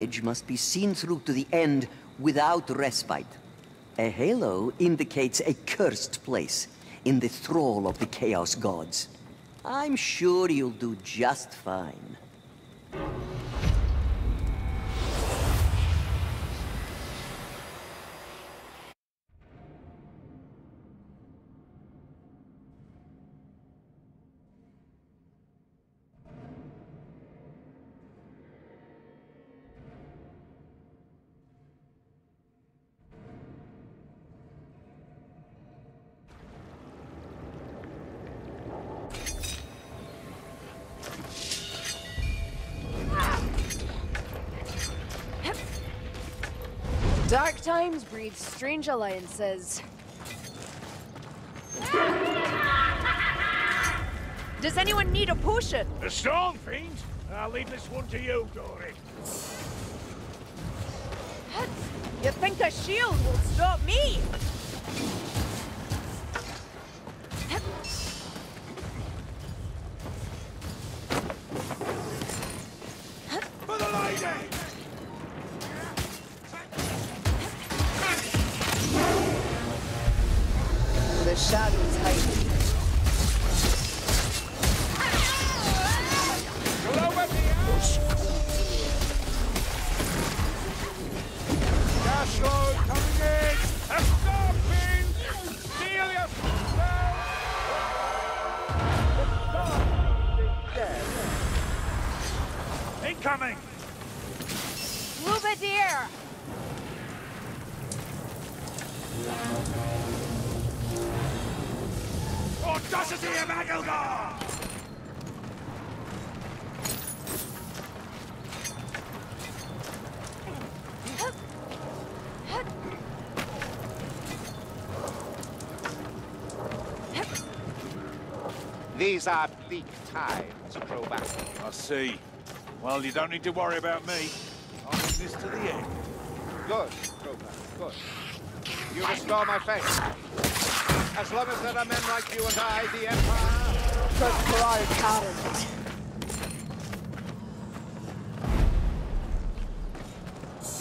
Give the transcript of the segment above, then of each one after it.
Edge must be seen through to the end without respite. A halo indicates a cursed place, in the thrall of the Chaos Gods. I'm sure you'll do just fine. Times breed strange alliances. Does anyone need a potion? The Storm Fiend? I'll leave this one to you, Dory. You think a shield will stop me? These are bleak times, Crowback. I see. Well, you don't need to worry about me. I'm in this to the end. Good, Crowback, good. You restore my faith. As long as there are men like you and I, the Empire... But for our.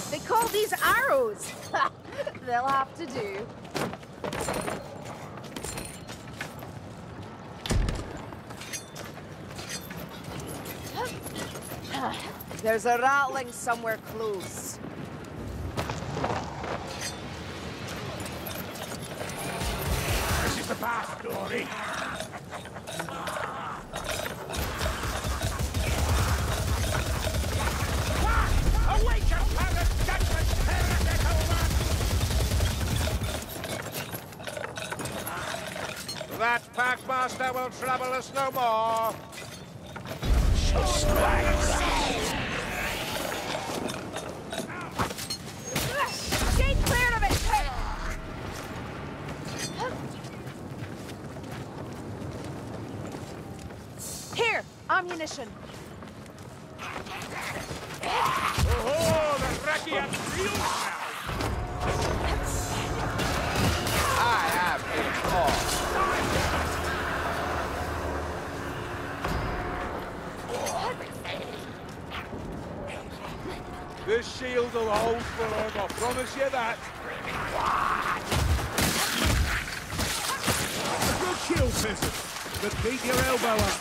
They call these arrows. They'll have to do. There's a Ratling somewhere close. This is the path, Dory. That Packmaster will trouble us no more.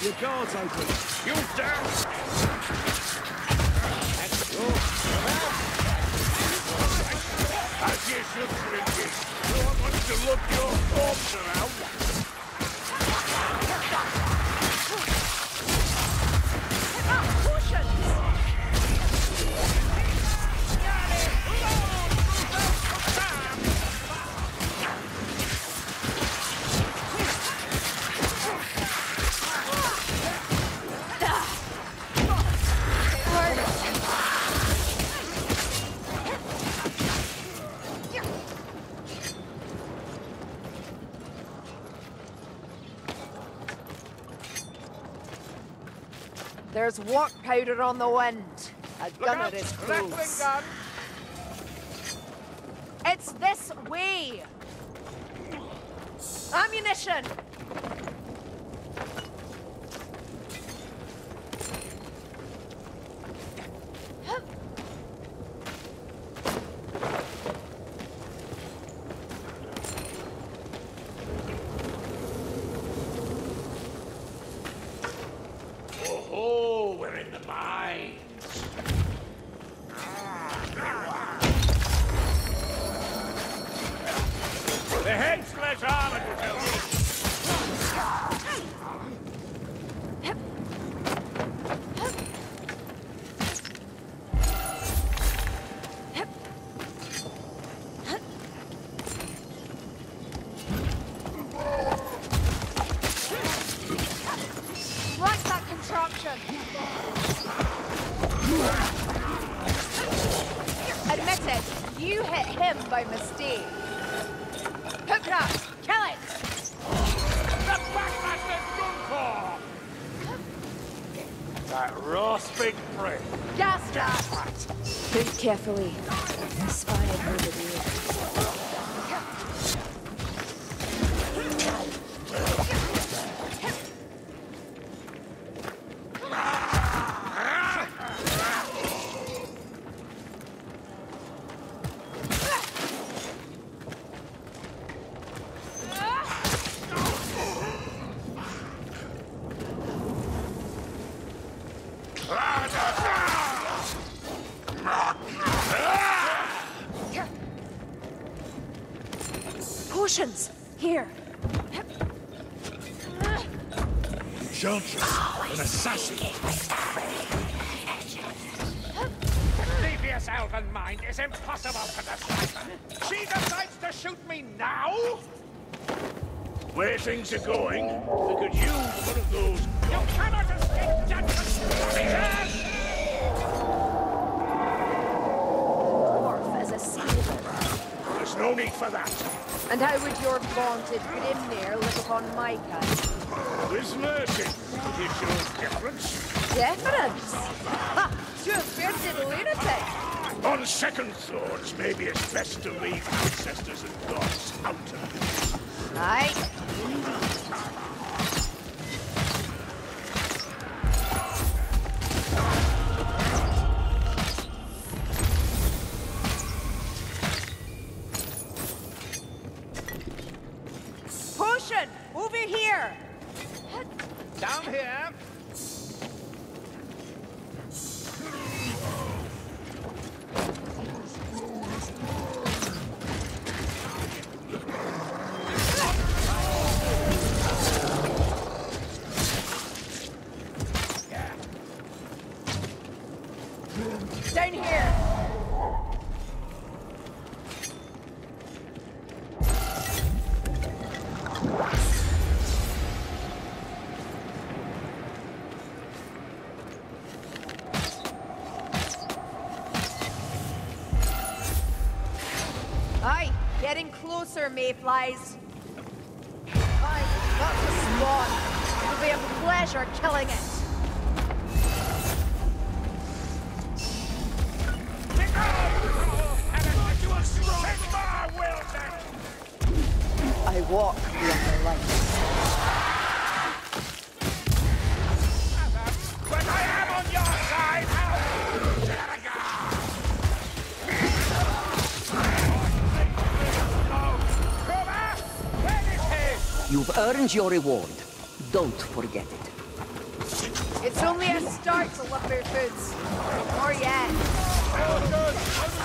Your guard's open. You down! As you should, Bridget. No one wants to look your corpse around. Ah, potions! There's walk powder on the wind. A Look gunner out! is close. gun! It's this way. Ammunition. That rasping prick. Gas, gas! Think carefully. Spy over the here, mayflies. Time not to spawn. It will be a pleasure killing it. Earns your reward. Don't forget it. It's only a start to lumber Foods. Or yet.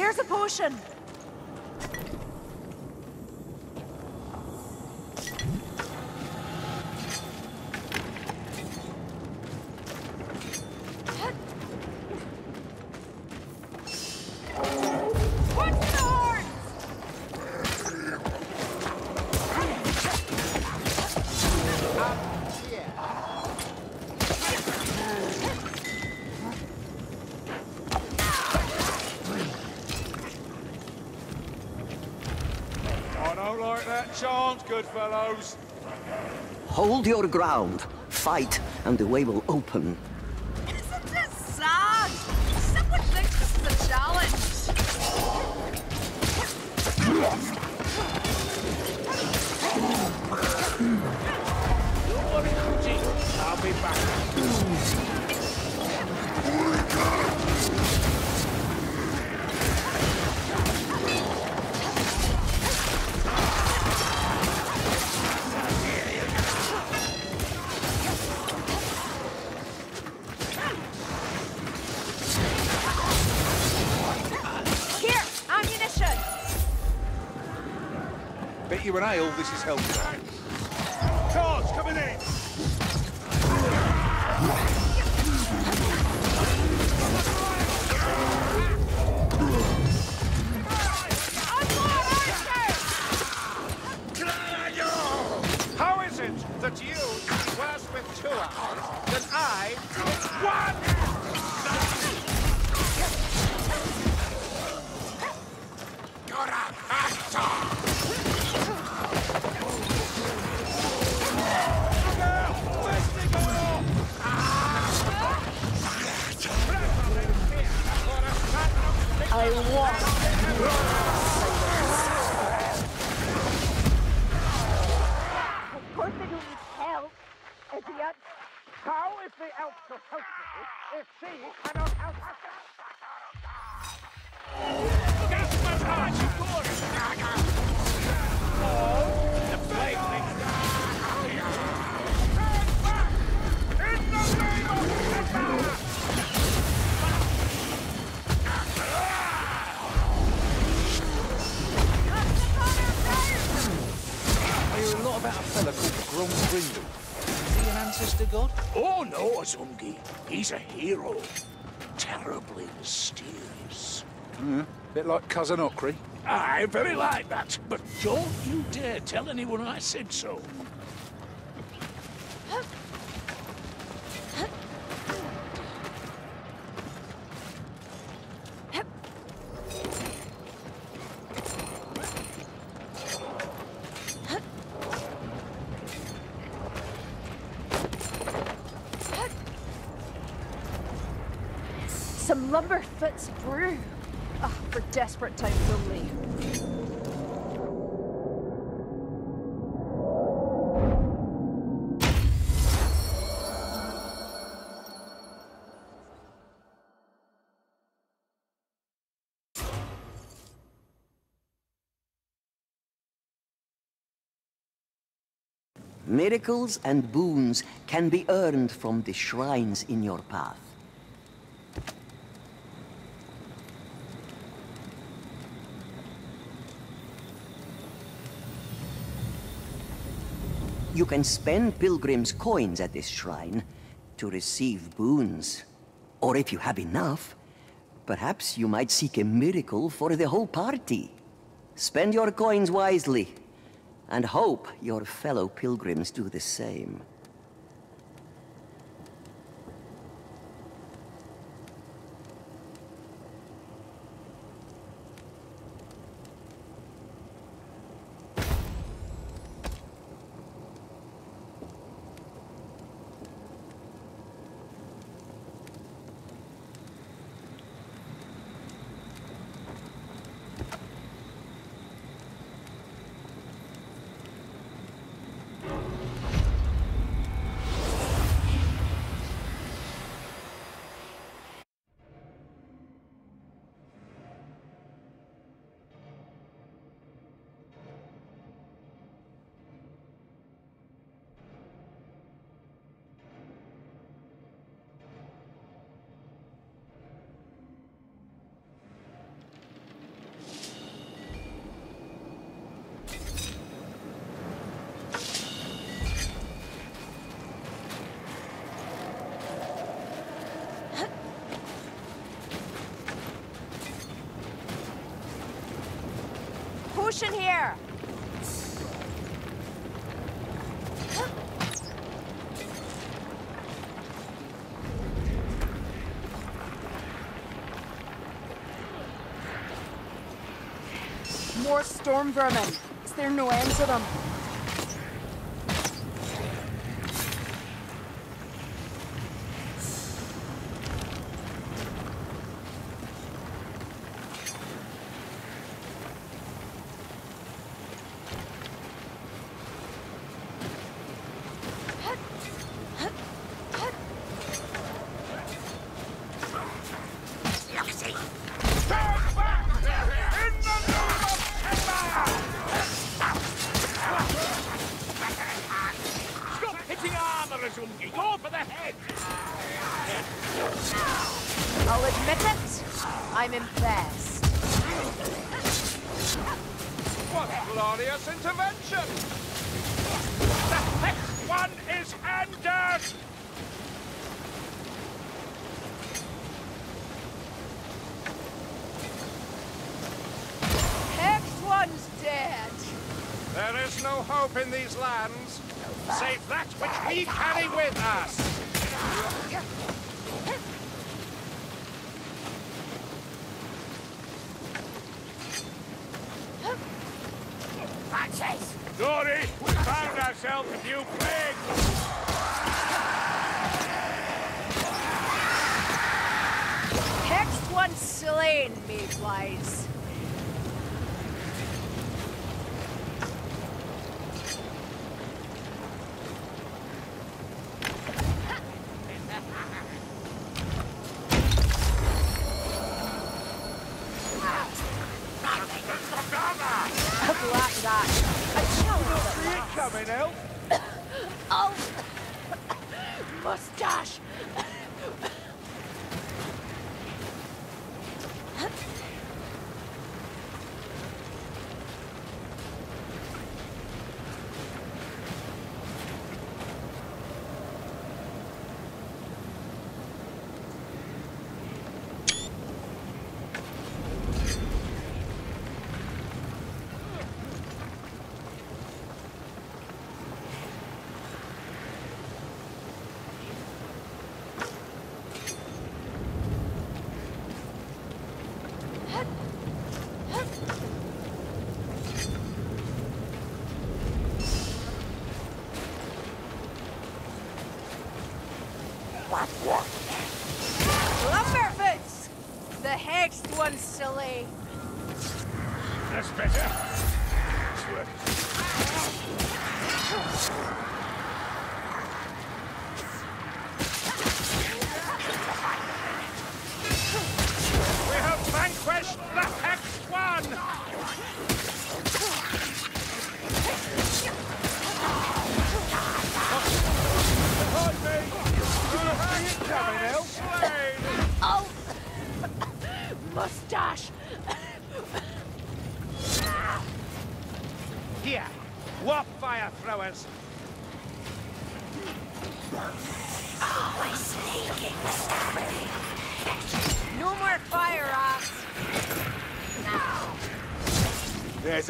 There's a potion. Hold your ground, fight, and the way will open. This is help I want. He's a hero. Terribly mysterious. Hmm, bit like Cousin Okri. Aye, very like that. But don't you dare tell anyone I said so. Miracles and boons can be earned from the shrines in your path. You can spend pilgrims' coins at this shrine to receive boons. Or if you have enough, perhaps you might seek a miracle for the whole party. Spend your coins wisely, and hope your fellow pilgrims do the same. Potion here! More storm vermin. Is there no end to them? hablar next one, silly. That's better.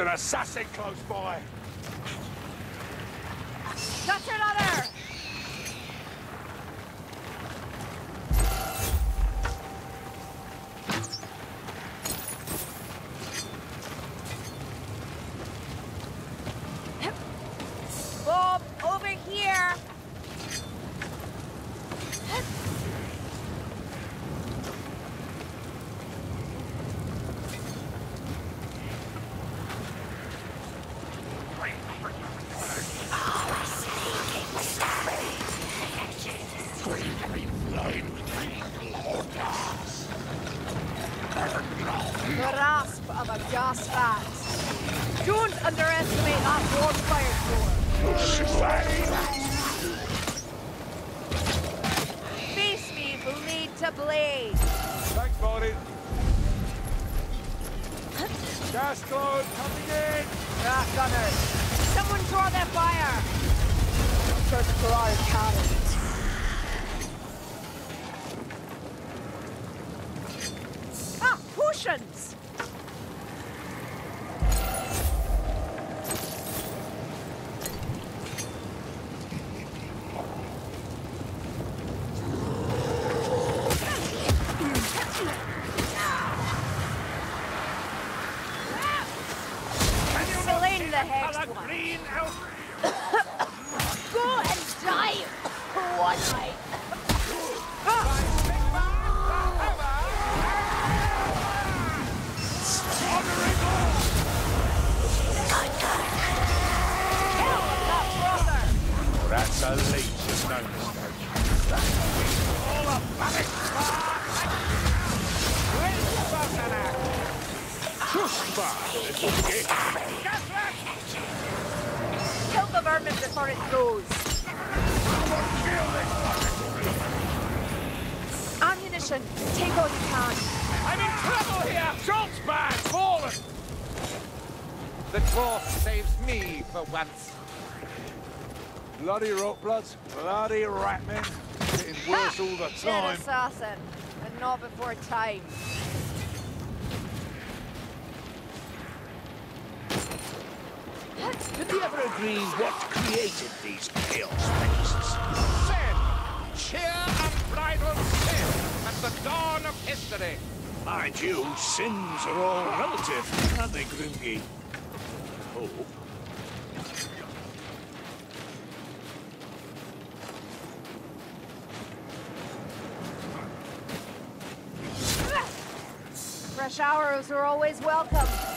an assassin close by. of a gas fact. Don't underestimate that warfire door. Face me blade to blade. Thanks, Bonnie. Gas code coming in! Ah, gunner! Someone draw their fire! First Ferrari cannon. time. Did you ever agree what created these chaos beasts? Sin! Sheer unbridled sin at the dawn of history! Mind you, sins are all relative, aren't they, Grimgi? Hope. Showers are always welcome.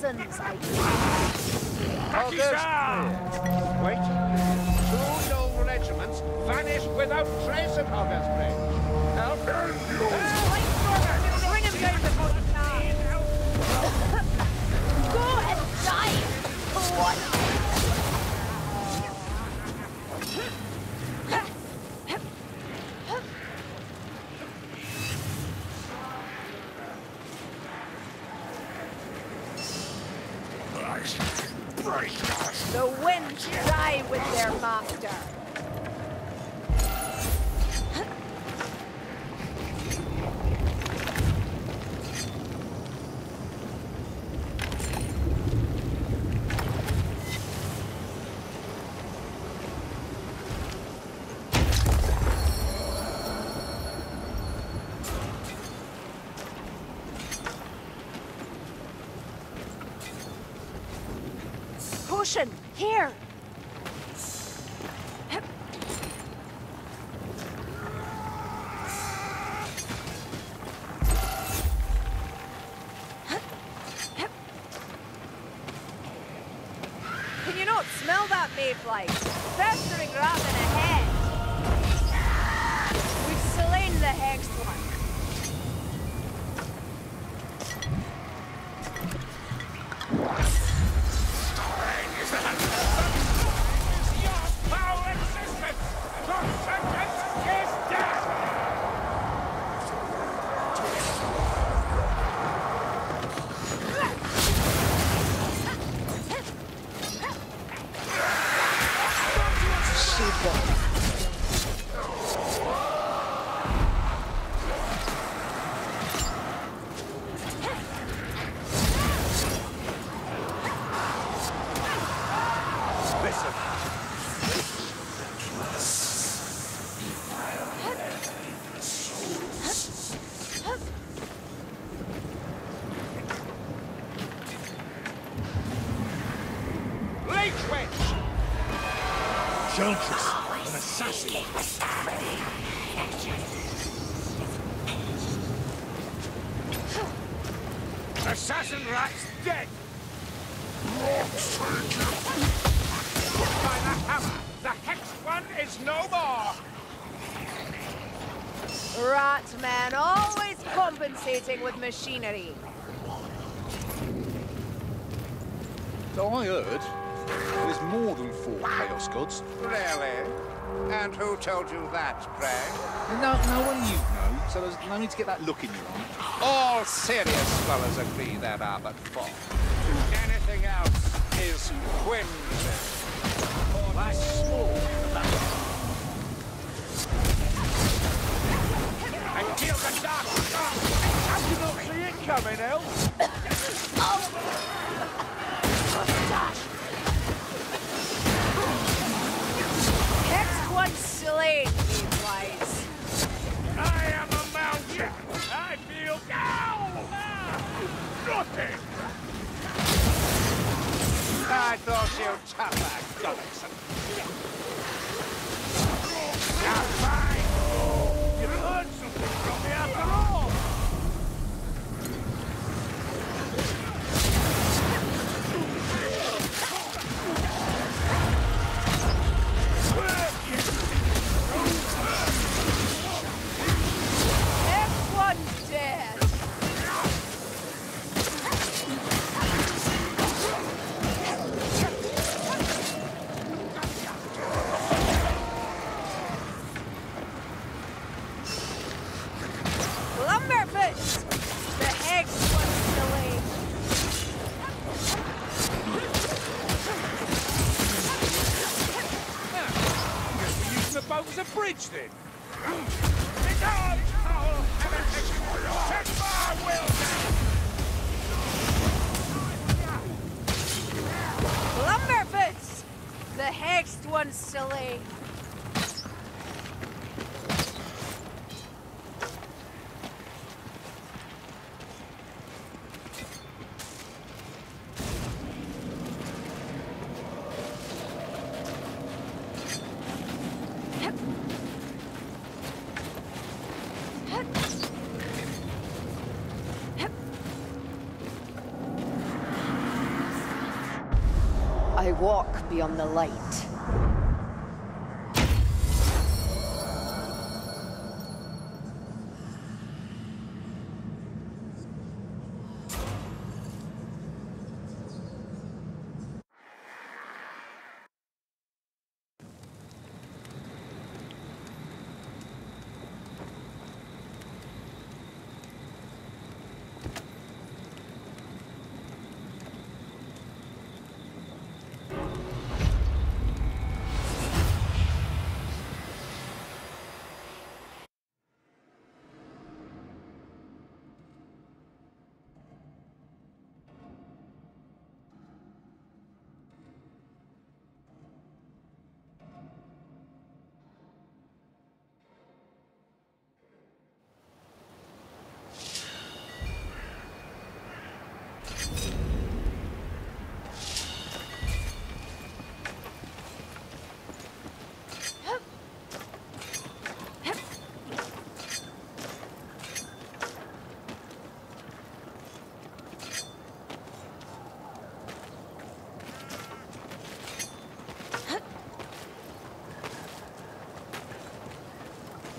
cousins, I The winds die with their master. assassin rat's dead! By the hammer, the hexed one is no more! Rat man always compensating with machinery. So I heard there's more than four Chaos Gods. Really? And who told you that, Craig? No, no one knew so there's no need to get that look in your eye. All serious fellas agree there are but four. Anything else is wind. The not see it coming, El? oh. That's quite. Nothing. I thought you tougher, Gullickson. Now fine. You learned something from walk beyond the light.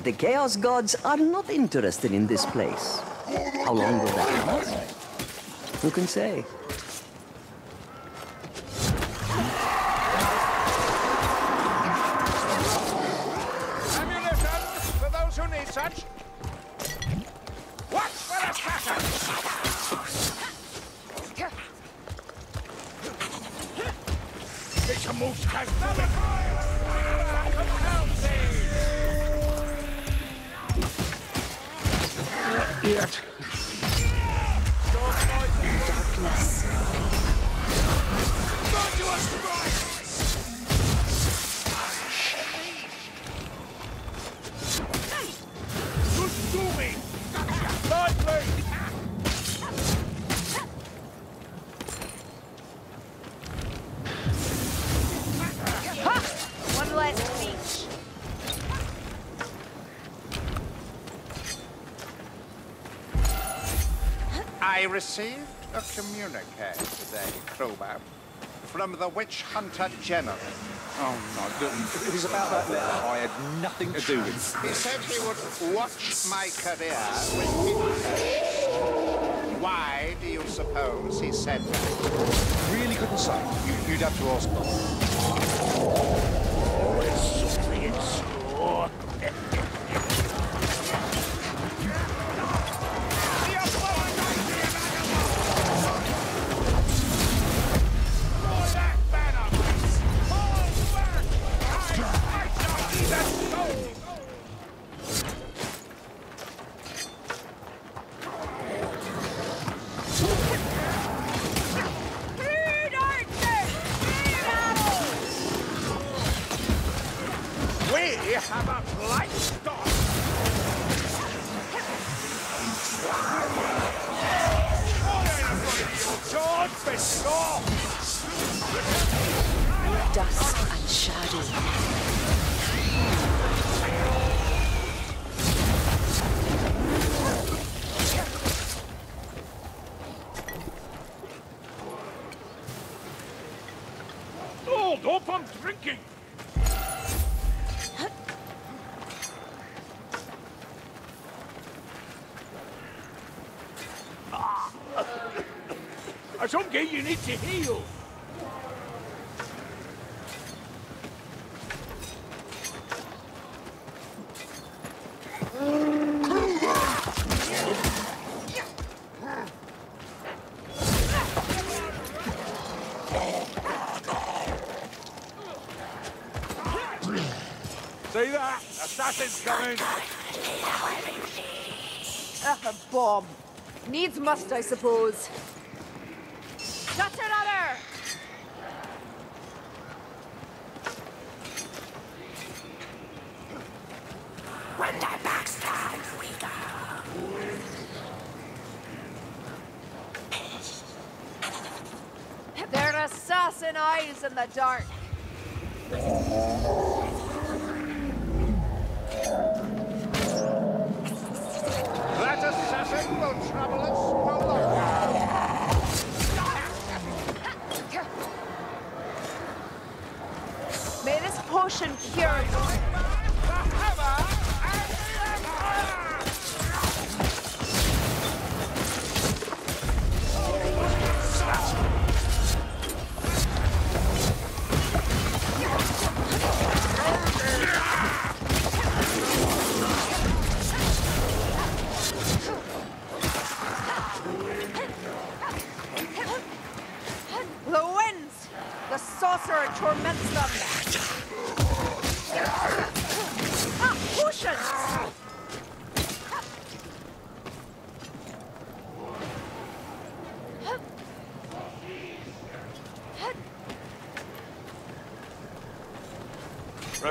The Chaos Gods are not interested in this place. How long will that last? Who can say? Ammunition for those who Yet. Just received a communique today, Kruber, from the witch hunter general. Oh, no. Look, if it's about that letter, I had nothing to do with it. He said he would watch my career with. Why do you suppose he said that? Really couldn't say. You, you'd have to ask Bob. You have a blight stop! George! Dusk and shadow. Hold up, I'm drinking! You need to heal. See that? Assassin's coming! A bomb. Needs must, I suppose.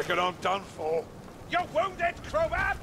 Reckon I'm done for. You're wounded, Kruber?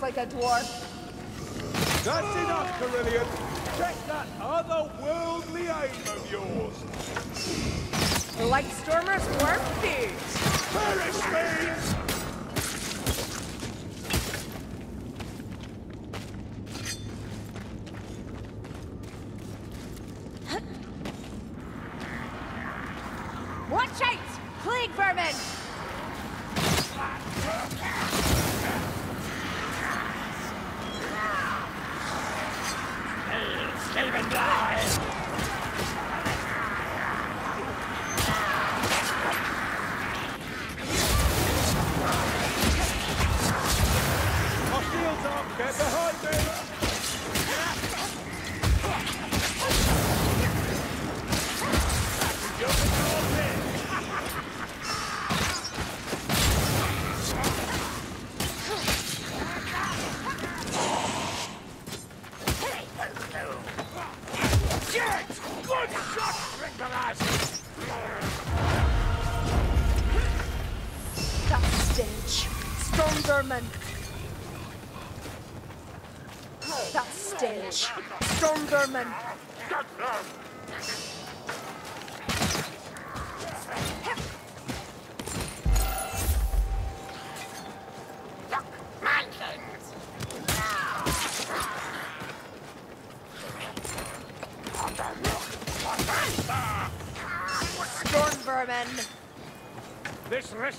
Like a dwarf. That's enough, Kerillian. Check that otherworldly aim of yours. Lightstormers were fierce. Perish me! Watch out! Plague vermin!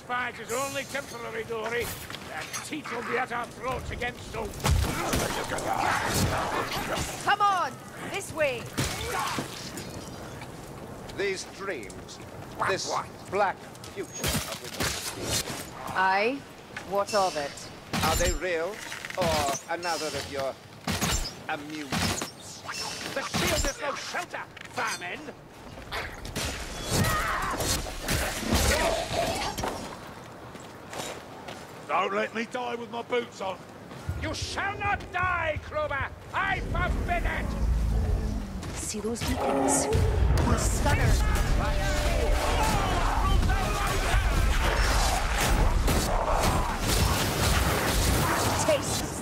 This respite is only temporary, Dory. That teeth will be at our throats again soon. Come on, this way. These dreams, this black future of which you speak, Aye. What of it? are they real or another of your amusements? The shield is no shelter, famine. Don't let me die with my boots on. You shall not die, Kruber. I forbid it. See those beacons? Stunner. Taste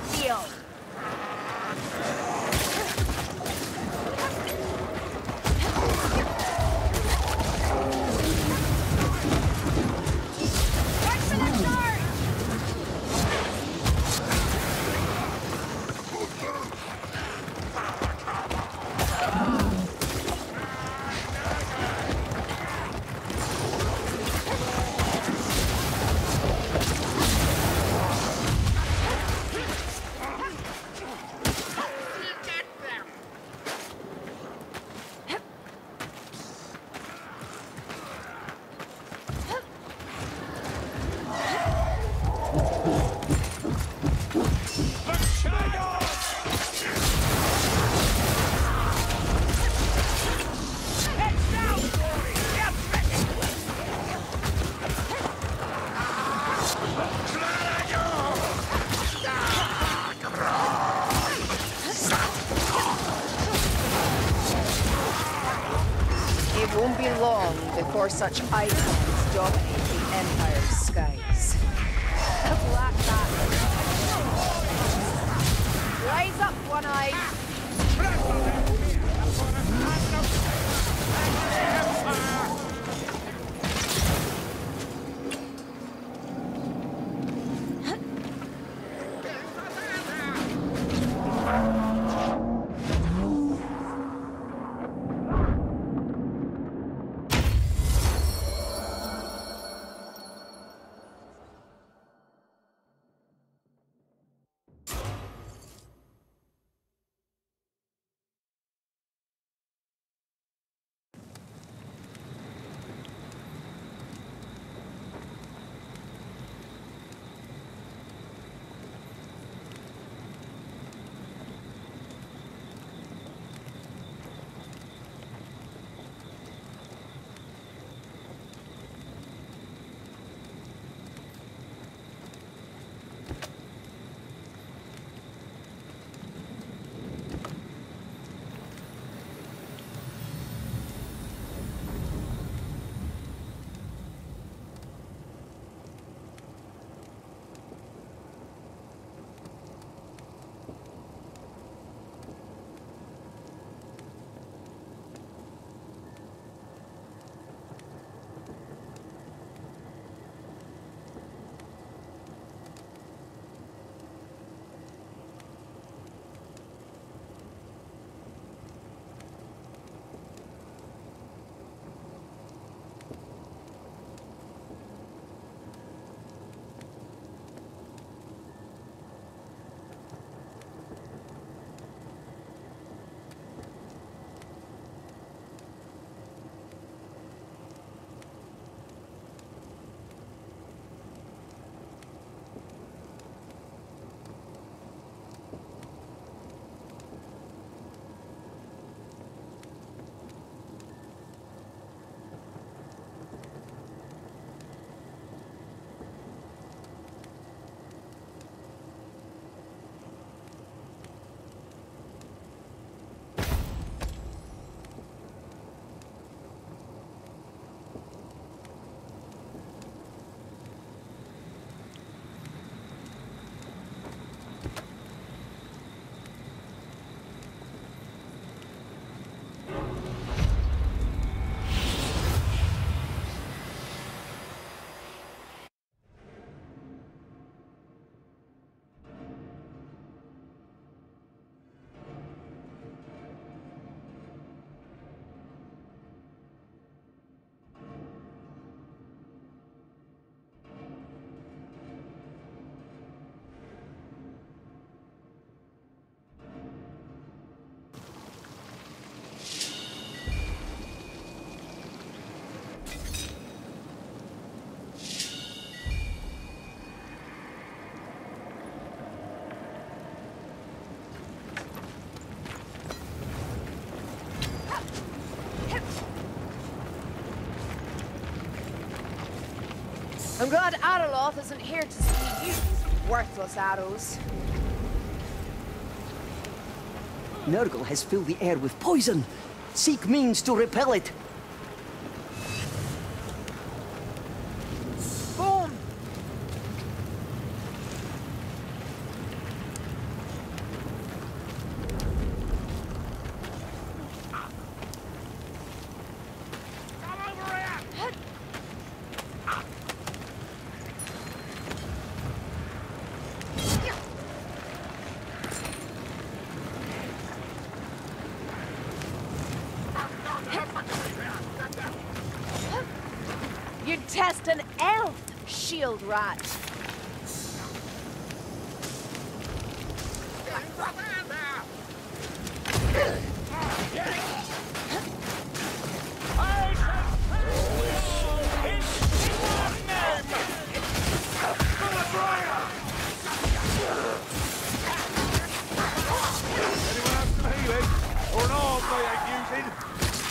such icons glad Araloth isn't here to see you, worthless arrows. Nurgle has filled the air with poison. Seek means to repel it. Boom! Come over here! You'd test an elf, shield rat. Anyone have some healing? Or an arm they ain't using?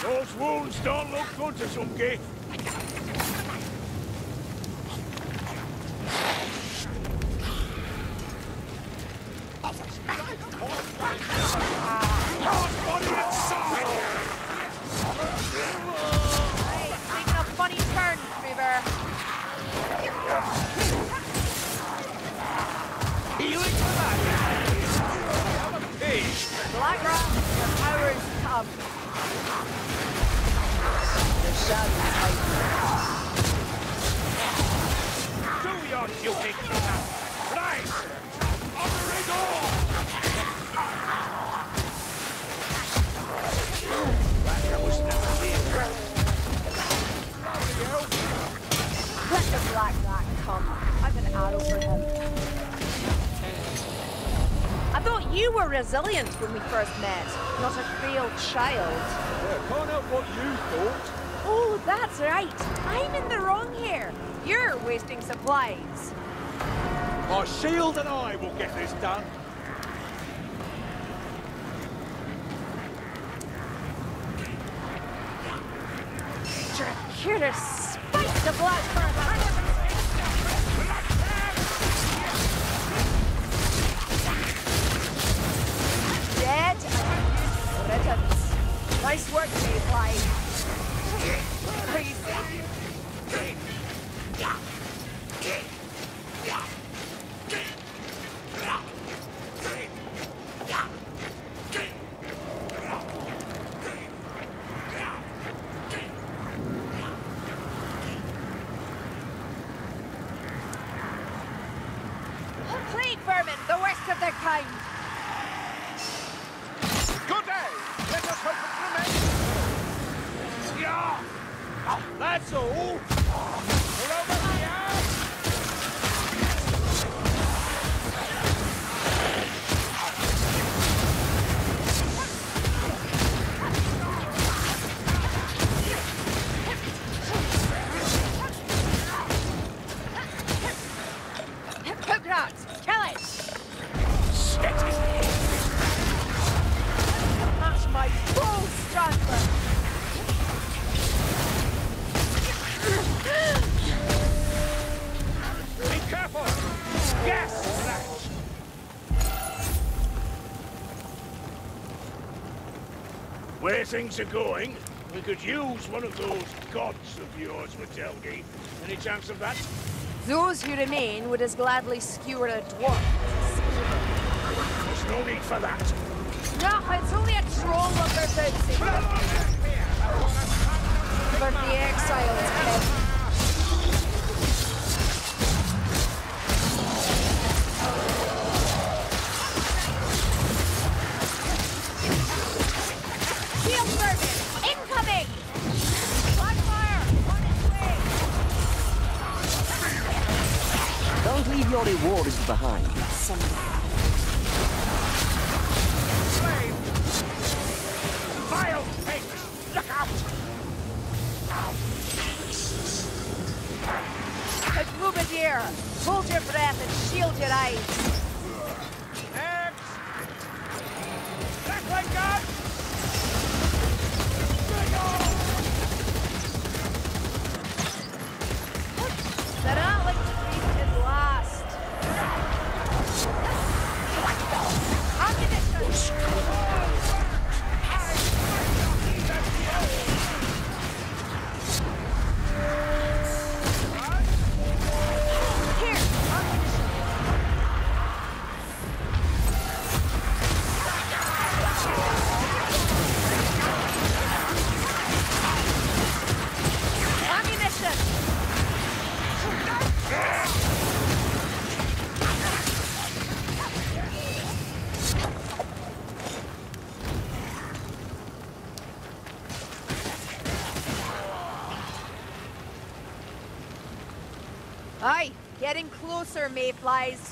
Those wounds don't look good to some git. Resilient when we first met, not a frail child. Yeah, can't help what you thought. Oh, that's right. I'm in the wrong here. You're wasting supplies. My shield and I will get this done. Vermin, the worst of their kind. Good day! Let us hope it remains. Yeah! Oh, that's all. Things are going, we could use one of those gods of yours, Matelgi. Any chance of that? Those who remain would as gladly skewer a dwarf. There's no need for that. No, it's only a troll of their boots. For the exiles, kid. Don't is behind. Closer, mayflies.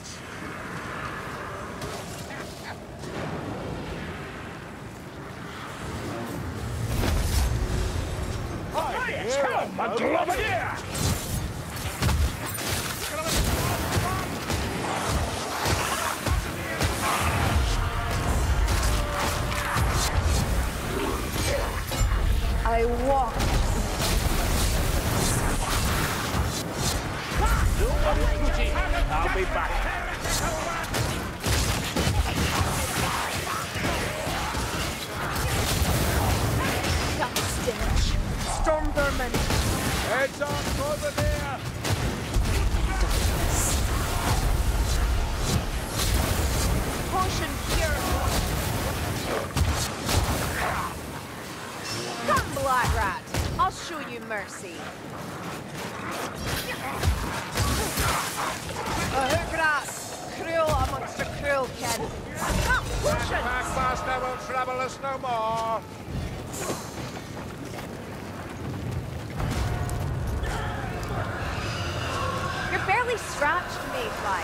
Scratched, Mayfly.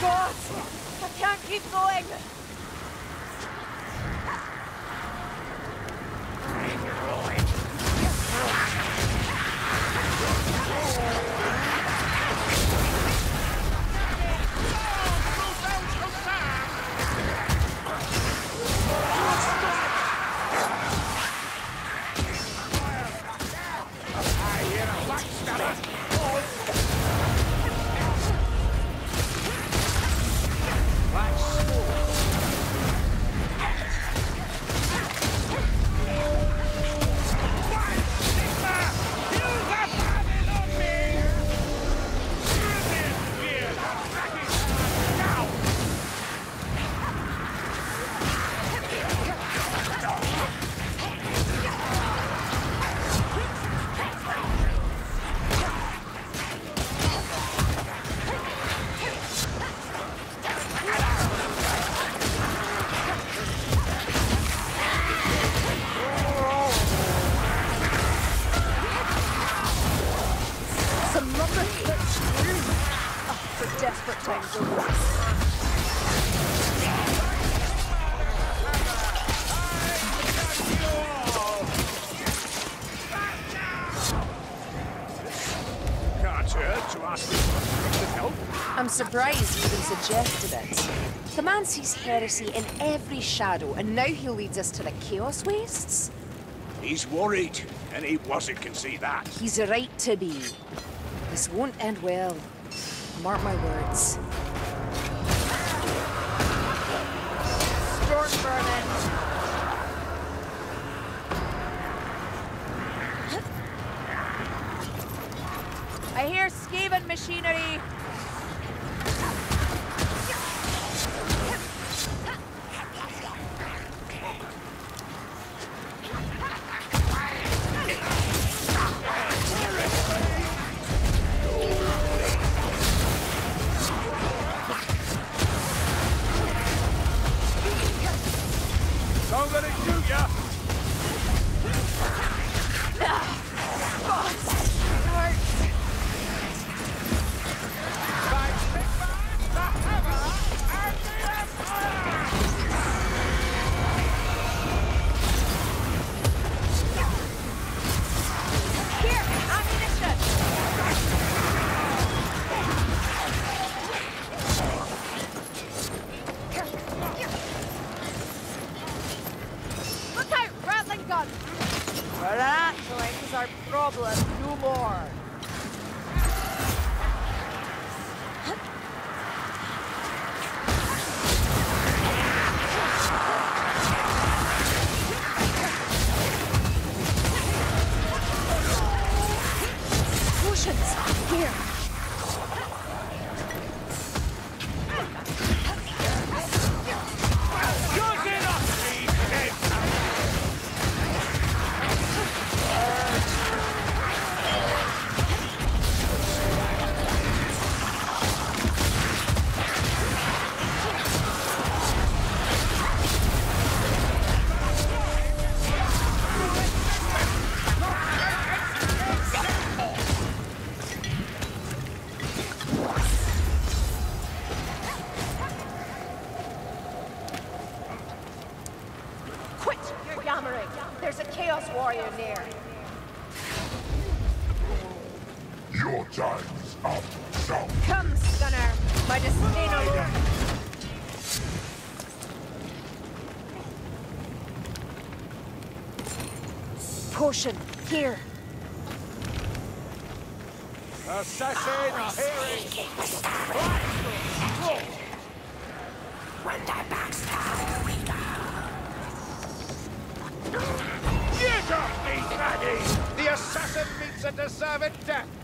God! I can't keep going! The sees heresy in every shadow, and now he leads us to the Chaos Wastes? He's worried. Any wasn't can see that. He's right to be. This won't end well. Mark my words. Storm vermin. I hear Skaven machinery. Here. Assassin, hearing! Get off me, laddie! The assassin meets a deserved death.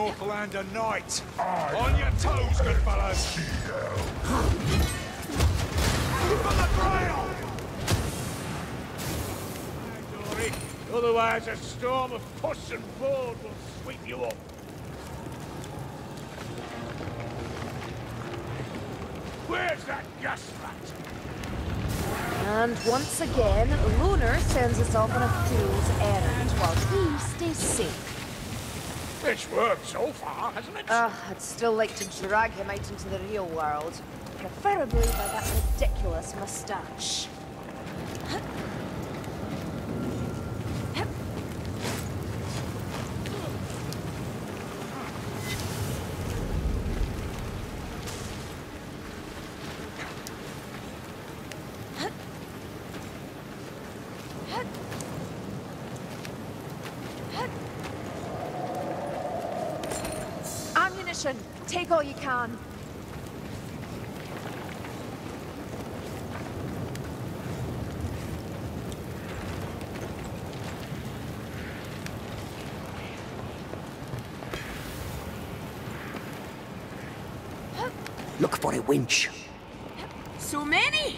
Northlander Knight. On your toes, good fellas. For the! Dory, otherwise a storm of puss and board will sweep you up. Where's that gas rat? And once again, Lohner sends us off on a fool's errand while he stays safe. It's worked so far, hasn't it? Ugh, I'd still like to drag him out into the real world. Preferably by that ridiculous moustache. Ammunition! Take all you can. Look for a winch. So many!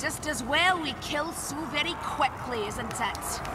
Just as well we kill so very quickly, isn't it?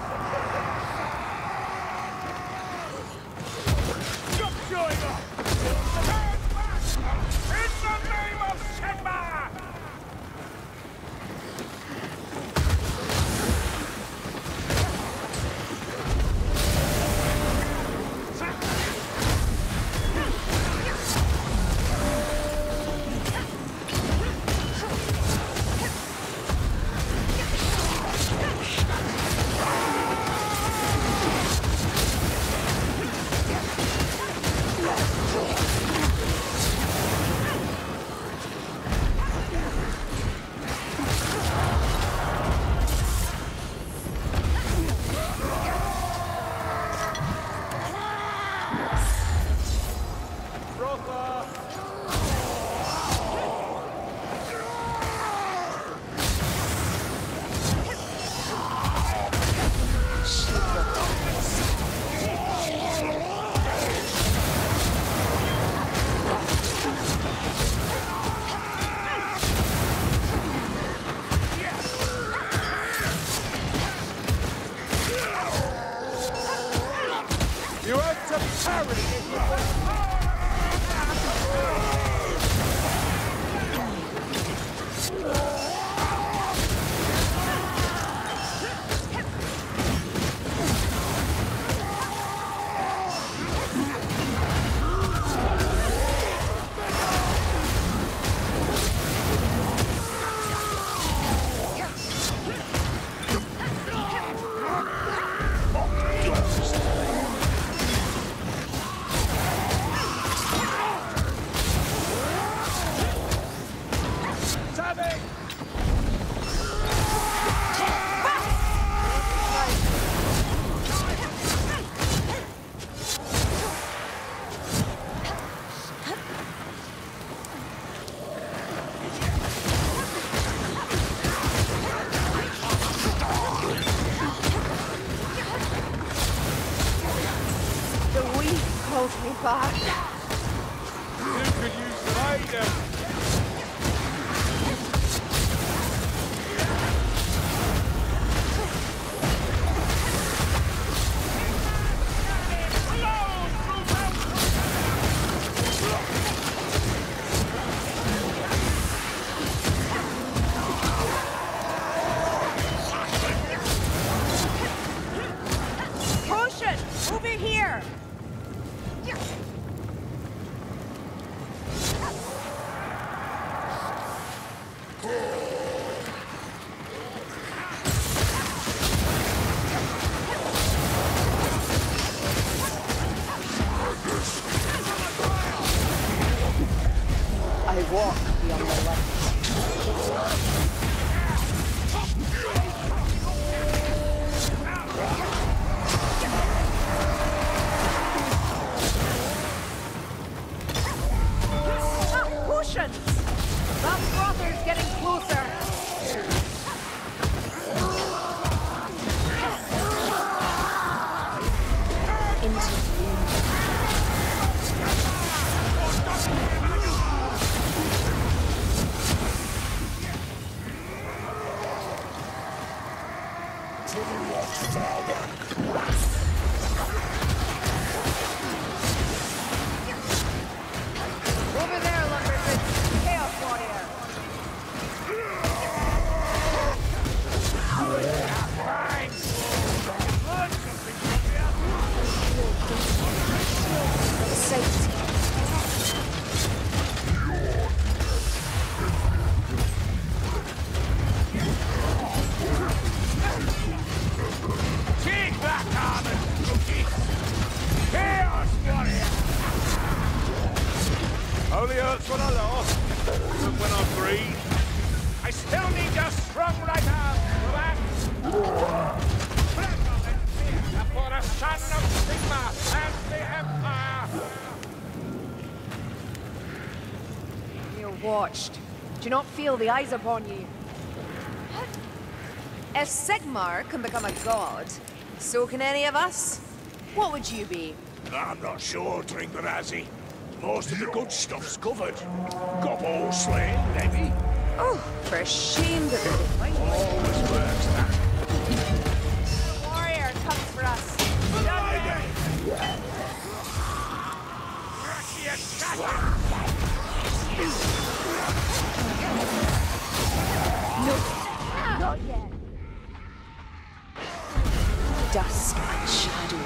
Still need your strong right arm, Relax. For the son of Sigmar and the Empire! You're watched. Do not feel the eyes upon you? If Sigmar can become a god, so can any of us. What would you be? I'm not sure, Dringarazi. Most of the good stuff's covered. Gobbo slain, maybe. Oh, for shame that the divine Always works, that. warrior comes for us. Not yet. Dusk and shadow.